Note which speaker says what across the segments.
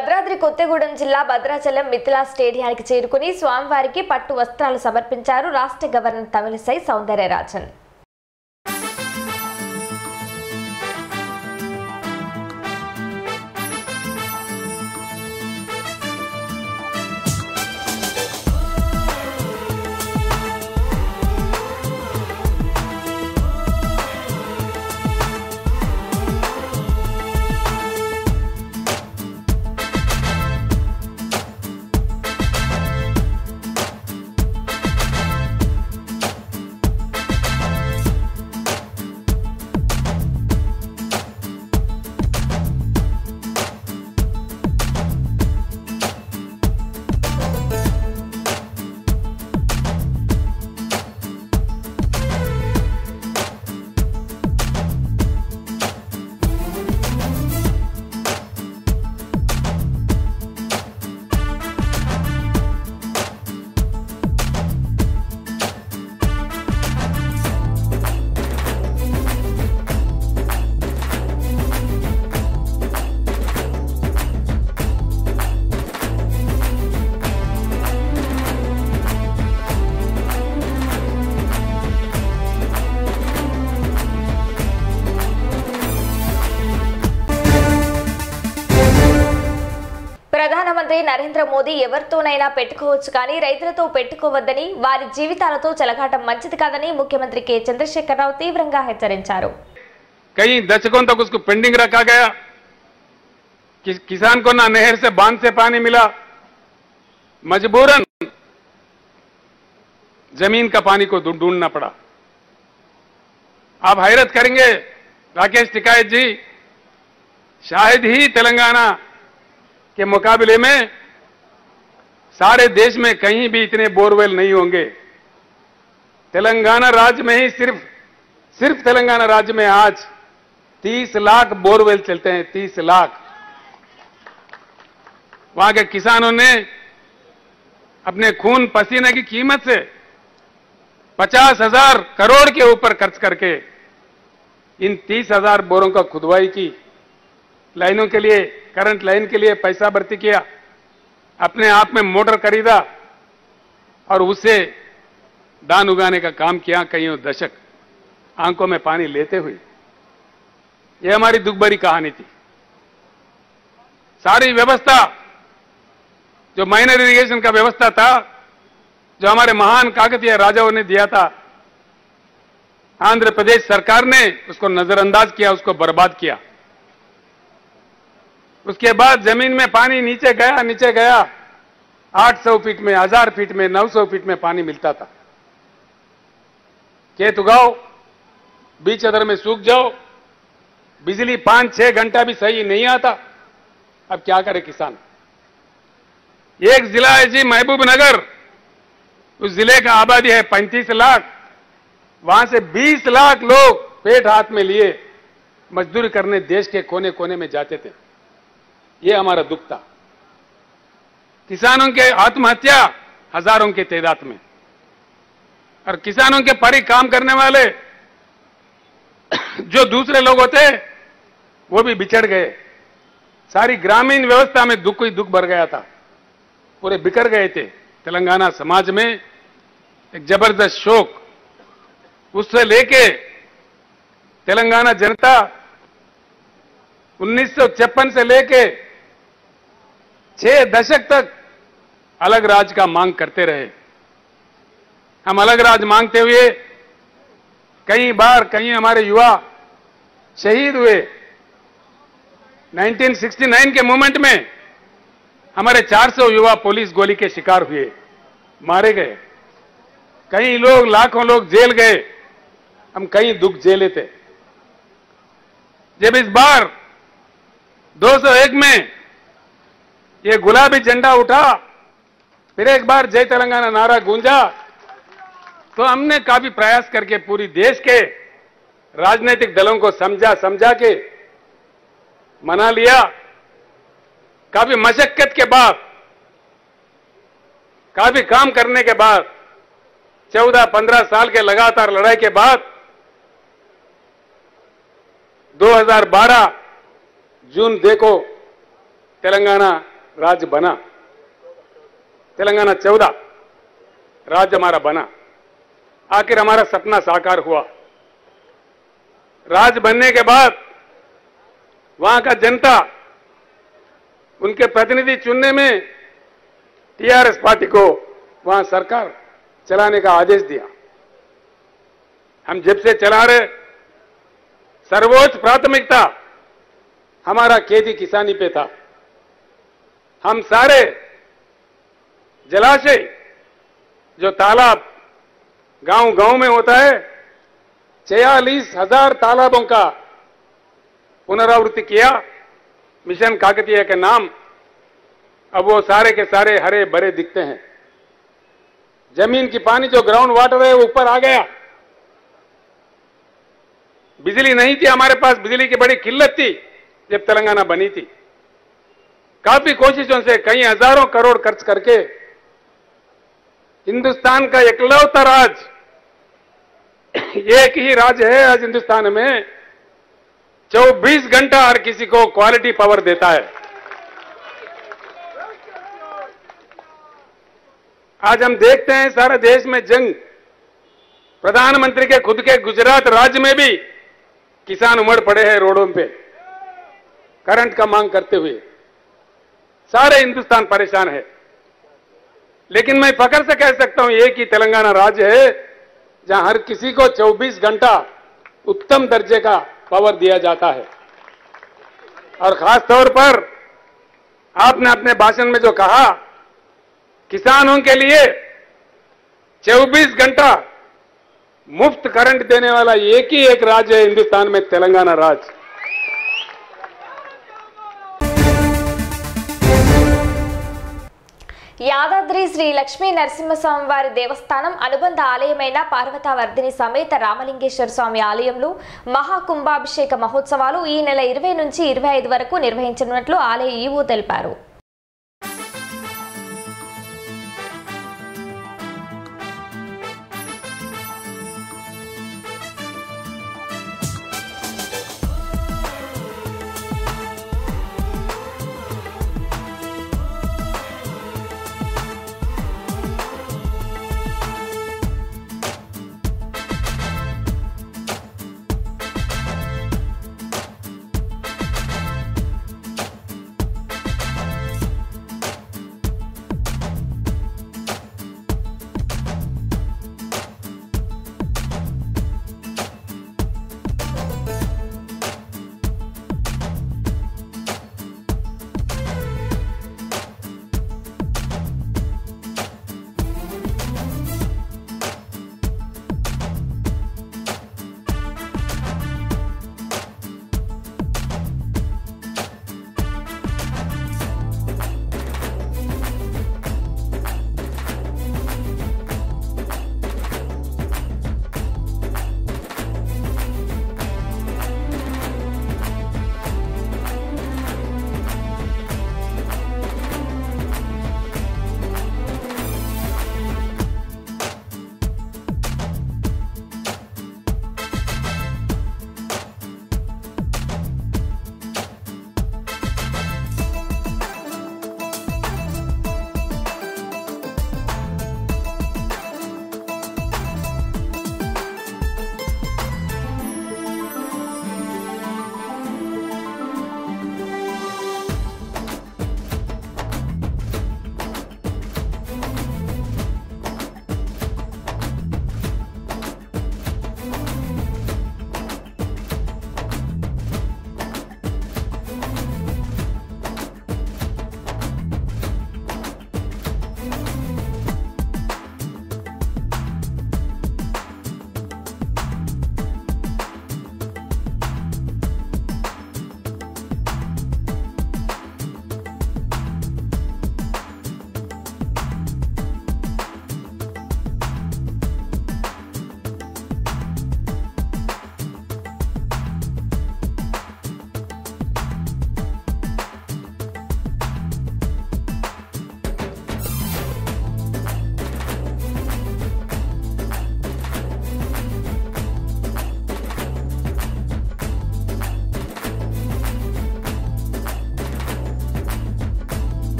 Speaker 1: భద్రాద్రి కొత్తగూడెం జిల్లా భద్రాచలం మిథిలా స్టేడియానికి చేరుకుని స్వామివారికి పట్టు వస్త్రాలు సమర్పించారు రాష్ట్ర గవర్నర్ తమిళిసై సౌందర్యరాజన్. నరేంద్ర మోదీ ఎవరితోనైనా పెట్టుకోవచ్చు కానీ రైతులతో పెట్టుకోవద్దని వారి జీవితాలతో చెలగాటం మంచిది కాదని ముఖ్యమంత్రి కె చంద్రశేఖరరావు తీవ్రంగా హెచ్చరించారు
Speaker 2: कई दशकों तक उसको पेंडिंग रखा गया कि, किसान को ना नहर से बांध से पानी मिला मजबूरन जमीन का पानी को ढूंढ- ढूंढना पड़ा आप हैरत करेंगे राकेश टिकायत जी शायद ही तेलंगाना के मुकाबले में सारे देश में कहीं भी इतने बोरवेल नहीं होंगे। तेलंगाना राज्य में ही सिर्फ़ सिर्फ़ तेलंगाना राज्य में आज 30 लाख बोरवेल चलते हैं 30 लाख। वहाँ के किसानों ने अपने खून पसीने की कीमत से पचास हज़ार करोड़ के ऊपर खर्च करके इन तीस हज़ार बोरों का खुदवाई की। लाइनों के लिए, करंट लाइन के लिए पैसा भर्ती किया। अपने आप में मोटर खरीदा और उसे धान उगाने का काम किया कईयों दशक। आँखों में पानी लेते हुए। यह हमारी दुख भरी कहानी थी। सारी व्यवस्था जो माइनर इरिगेशन का व्यवस्था था, जो हमारे महान काकतीय राजाओं ने दिया था, आंध्र प्रदेश सरकार ने उसको नजरअंदाज किया, उसको बर्बाद किया। उसके बाद ज़मीन में पानी नीचे गया नीचे गया। 800 फीट में, हज़ार फीट में 900 फीट में पानी मिलता था। खेत उगाओ, बीच अदर में सूख जाओ, बिजली पाँच छह घंटा भी सही नहीं आता। अब क्या करे किसान? एक जिला है जी महबूब नगर। उस ज़िले का आबादी है 35 लाख। वहाँ से 20 लाख लोग पेट हाथ में लिए मजदूरी करने देश के कोने कोने में जाते थे। ये हमारा दुख था। किसानों के आत्महत्या हज़ारों के तादाद में। और किसानों के परी काम करने वाले जो दूसरे लोग होते, वो भी बिछड़ गए। सारी ग्रामीण व्यवस्था में दुख ही दुख भर गया था। पूरे बिखर गए थे। तेलंगाना समाज में एक ज़बरदस्त शोक। उससे लेके तेलंगाना जनता 1956 से लेके छह दशक तक अलग राज का मांग करते रहे। हम अलग राज मांगते हुए, कई बार, कई हमारे युवा शहीद हुए। 1969 के मूवमेंट में हमारे 400 युवा पुलिस गोली के शिकार हुए, मारे गए। कई लोग, लाखों लोग जेल गए। हम कई दुख झेले थे। जब इस बार 201 में ये गुलाबी झंडा उठा। फिर एक बार जय तेलंगाना नारा गूंजा। तो हमने काफ़ी प्रयास करके पूरी देश के राजनीतिक दलों को समझा समझा के मना लिया। काफ़ी मशक्कत के बाद, काफ़ी काम करने के बाद, चौदह पंद्रह साल के लगातार लड़ाई के बाद 2012 जून देखो तेलंगाना राज्य बना। तेलंगाना चौदह। राज्य हमारा बना। आखिर हमारा सपना साकार हुआ। राज्य बनने के बाद वहाँ का जनता, उनके प्रतिनिधि चुनने में टीआरएस पार्टी को वहाँ सरकार चलाने का आदेश दिया। हम जब से चला रहे, सर्वोच्च प्राथमिकता हमारा खेती किसानी पे था। हम सारे जलाशय जो तालाब गाँव गाँव में होता है, छियालीस हज़ार तालाबों का पुनरावृत्ति किया। मिशन काकतीय के नाम अब वो सारे के सारे हरे भरे दिखते हैं। ज़मीन की पानी जो ग्राउंड वाटर है, वो ऊपर आ गया। बिजली नहीं थी हमारे पास, बिजली की बड़ी किल्लत थी, जब तेलंगाना बनी थी। काफ़ी कोशिशों से कई हज़ारों करोड़ खर्च करके हिंदुस्तान का एकलौता राज एक ही राज्य है आज हिंदुस्तान में 24 घंटा हर किसी को क्वालिटी पावर देता है। आज हम देखते हैं सारे देश में जंग, प्रधानमंत्री के खुद के गुजरात राज्य में भी किसान उमड़ पड़े हैं रोडों पे, करंट का मांग करते हुए। सारे हिंदुस्तान परेशान है। लेकिन मैं फकर से कह सकता हूँ, एक ही तेलंगाना राज्य है, जहाँ हर किसी को 24 घंटा उत्तम दर्जे का पावर दिया जाता है। और खास तौर पर आपने अपने भाषण में जो कहा, किसानों के लिए 24 घंटा मुफ़्त करंट देने वाला एक ही एक राज्य है हिंदुस्तान में तेलंगाना राज्य।
Speaker 1: యాదాద్రి శ్రీ లక్ష్మీ నరసింహస్వామి వారి దేవస్థానం అనుబంధ ఆలయమైన పార్వతావర్ధిని సమేత రామలింగేశ్వర స్వామి ఆలయంలో మహాకుంభాభిషేక మహోత్సవాలు ఈ నెల ఇరవై నుంచి ఇరవై ఐదు వరకు నిర్వహించనున్నట్లు ఆలయ ఈవో తెలిపారు.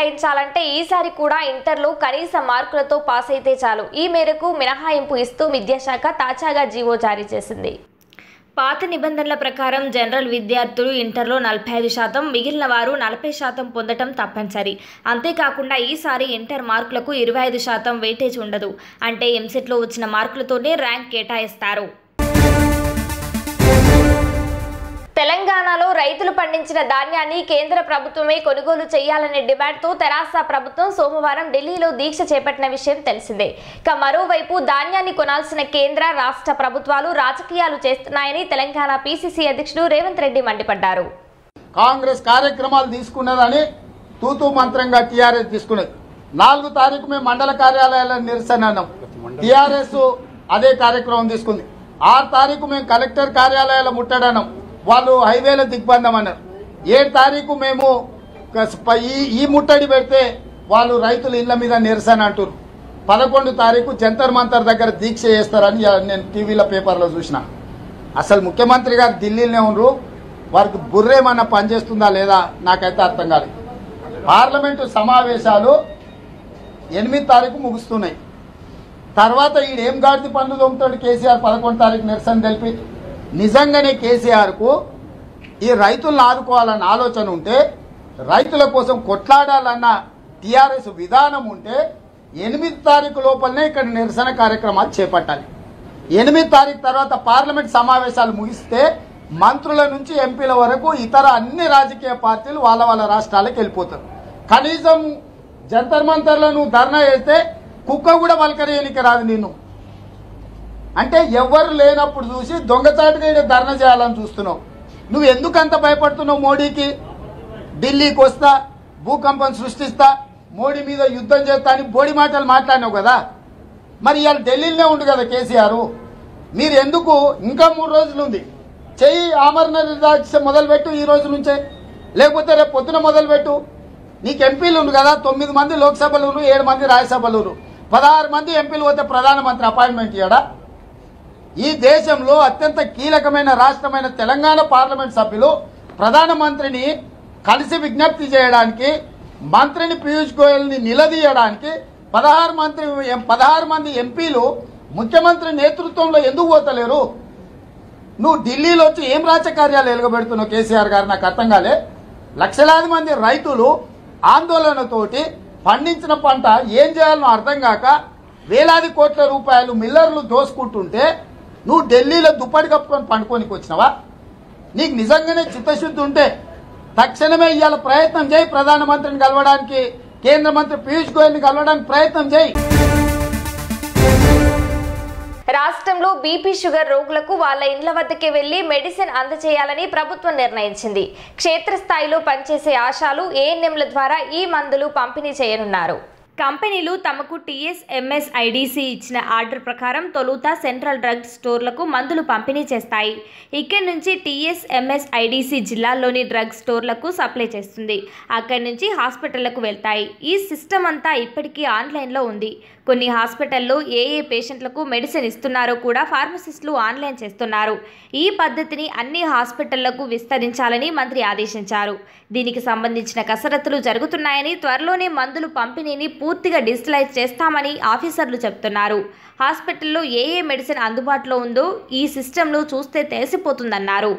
Speaker 1: కేటాయించాలంటే ఈసారి కూడా ఇంటర్లో కనీస మార్కులతో పాస్ అయితే చాలు. ఈ మేరకు మినహాయింపు ఇస్తూ విద్యాశాఖ తాజాగా జీవో జారీ చేసింది. పాత నిబంధనల ప్రకారం జనరల్ విద్యార్థులు ఇంటర్లో నలభై ఐదు శాతం మిగిలిన వారు నలభై శాతం పొందటం తప్పనిసరి. అంతేకాకుండా ఈసారి ఇంటర్ మార్కులకు ఇరవై ఐదు శాతం వెయిటేజ్ ఉండదు. అంటే ఎంసెట్లో వచ్చిన మార్కులతోనే ర్యాంక్ కేటాయిస్తారు. తెలంగాణలో రైతులు పండించిన ధాన్యాన్ని కేంద్ర ప్రభుత్వమే కొనుగోలు చేయాలనే డిమాండ్తో తెరాస ప్రభుత్వం సోమవారం ఢిల్లీలో దీక్ష చేపట్టిన విషయం తెలిసిందే. ఇక మరోవైపు ధాన్యాన్ని కొనాల్సిన కేంద్ర రాష్ట్ర ప్రభుత్వాలు రాజకీయాలు చేస్తున్నాయని తెలంగాణ పీసీసీ అధ్యక్షుడు రేవంత్ రెడ్డి మండిపడ్డారు.
Speaker 3: కాంగ్రెస్ కార్యక్రమాలు తీసుకున్నదని తూతూ మంత్రంగా టీఆర్ఎస్ తీసుకున్నది. నాలుగు తారీఖు మేము మండల కార్యాలయాల నిరసన అన్నాం టీఆర్ఎస్ అదే కార్యక్రమం తీసుకుంది. ఆరు తారీఖు మేము కలెక్టర్ కార్యాలయాల ముట్టడన్నాం వాళ్ళు హైవేల దిగ్బంధం అన్నారు. ఏడు తారీఖు మేము ఈ ఈ ముట్టడి పెడితే వాళ్ళు రైతుల ఇళ్ళ మీద నిరసన అంటారు పదకొండు తారీఖు జంతర్ మంతర్ దగ్గర దీక్ష చేస్తారని నేను టీవీలో పేపర్లో చూసిన. అసలు ముఖ్యమంత్రి గారు ఢిల్లీలోనే ఉండరు. వారికి బుర్రేమన్నా పనిచేస్తుందా లేదా నాకైతే అర్థం కాలేదు. పార్లమెంటు సమావేశాలు ఎనిమిది తారీఖు ముగుస్తున్నాయి. తర్వాత ఈడేం గాడిది పనులు దొంగతాడు కేసీఆర్ పదకొండు తారీఖు నిరసన తెలిపి నిజంగానే కేసీఆర్కు ఈ రైతులను ఆదుకోవాలన్న ఆలోచన ఉంటే రైతుల కోసం కొట్లాడాలన్న టీఆర్ఎస్ విధానం ఉంటే ఎనిమిది తారీఖు లోపలనే ఇక్కడ నిరసన కార్యక్రమాలు చేపట్టాలి. ఎనిమిది తారీఖు తర్వాత పార్లమెంట్ సమావేశాలు ముగిస్తే మంత్రుల నుంచి ఎంపీల వరకు ఇతర అన్ని రాజకీయ పార్టీలు వాళ్ళ వాళ్ళ రాష్ట్రాలకు వెళ్ళిపోతారు. కనీసం జంతర్ మంతర్లను ధర్నా చేస్తే కుక్క కూడా వల్కరేయనికి రాదు నిన్ను. అంటే ఎవరు లేనప్పుడు చూసి దొంగచాటుగా ఈడ ధర్నా చేయాలని చూస్తున్నావు. నువ్వు ఎందుకు అంత భయపడుతున్నావు మోడీకి? ఢిల్లీకి వస్తా భూకంపం సృష్టిస్తా మోడీ మీద యుద్ధం చేస్తా అని బోడి మాటలు మాట్లాడినావు కదా. మరి ఇవాళ ఢిల్లీలోనే ఉండు కదా కేసీఆర్. మీరు ఎందుకు ఇంకా మూడు రోజులు ఉంది? చెయ్యి ఆమరణ దీక్ష మొదలుపెట్టు ఈ రోజు నుంచే. లేకపోతే రేపు పొద్దున మొదలుపెట్టు నీకు ఎంపీలు ఉండు కదా తొమ్మిది మంది లోక్సభలు ఉన్నారు, ఏడు మంది రాజ్యసభలు ఉన్నారు. పదహారు మంది ఎంపీలు పోతే ప్రధానమంత్రి అపాయింట్మెంట్ ఇవ్వడా ఈ దేశంలో అత్యంత కీలకమైన రాష్ట్రమైన తెలంగాణ పార్లమెంట్ సభ్యులు ప్రధానమంత్రిని కలిసి విజ్ఞప్తి చేయడానికి మంత్రిని పీయూష్ గోయల్ని నిలదీయడానికి పదహారు మంత్రి పదహారు మంది ఎంపీలు ముఖ్యమంత్రి నేతృత్వంలో ఎందుకు పోతలేరు? నువ్వు ఢిల్లీలో వచ్చి ఏం రాజకార్యాలు ఎలుగబెడుతున్నావు కేసీఆర్ గారు? నాకు అర్థం కాలే. లక్షలాది మంది రైతులు ఆందోళనతోటి పండించిన పంట ఏం చేయాలనో అర్థం కాక వేలాది కోట్ల రూపాయలు మిల్లర్లు దోసుకుంటుంటే నువ్వు ఢిల్లీలో దుప్పటి కప్పుకొని పండుకోనికి వచ్చినావా? నీకు నిజంగానే చిత్తశుద్ధి ఉంటే తక్షణమే ఇవాళ ప్రయత్నం చేయి ప్రధానమంత్రిని కలవడానికి కేంద్ర మంత్రి పీయూష్ గోయల్ని కలవడానికి ప్రయత్నం చేయి.
Speaker 1: రాష్ట్రంలో బీపీ షుగర్ రోగులకు వాళ్ళ ఇండ్ల వద్దకే వెళ్ళి మెడిసిన్ అందజేయాలని ప్రభుత్వం నిర్ణయించింది. క్షేత్రస్థాయిలో పనిచేసే ఆశాలు ఏఎన్ఎంల ద్వారా ఈ మందులు పంపిణీ చేయనున్నారు. కంపెనీలు తమకు టీఎస్ఎంఎస్ ఐడిసి ఇచ్చిన ఆర్డర్ ప్రకారం తొలుత సెంట్రల్ డ్రగ్ స్టోర్లకు మందులు పంపిణీ చేస్తాయి. ఇక్కడి నుంచి టీఎస్ఎంఎస్ ఐడిసి జిల్లాల్లోని డ్రగ్ స్టోర్లకు సప్లై చేస్తుంది. అక్కడి నుంచి హాస్పిటళ్ళకు వెళ్తాయి. ఈ సిస్టమ్ అంతా ఇప్పటికీ ఆన్లైన్లో ఉంది. కొన్ని హాస్పిటల్లో ఏ ఏ పేషెంట్లకు మెడిసిన్ ఇస్తున్నారో కూడా ఫార్మసిస్టులు ఆన్లైన్ చేస్తున్నారు. ఈ పద్ధతిని అన్ని హాస్పిటళ్ళకు విస్తరించాలని మంత్రి ఆదేశించారు. దీనికి సంబంధించిన కసరత్తులు జరుగుతున్నాయని త్వరలోనే మందులు పంపిణీని పూర్తి పూర్తిగా డిజిటలైజ్ చేస్తామని ఆఫీసర్లు చెబుతున్నారు హాస్పిటల్లో ఏ ఏ మెడిసిన్ అందుబాటులో ఉందో ఈ సిస్టంలో చూస్తే తెలిసిపోతుందన్నారు.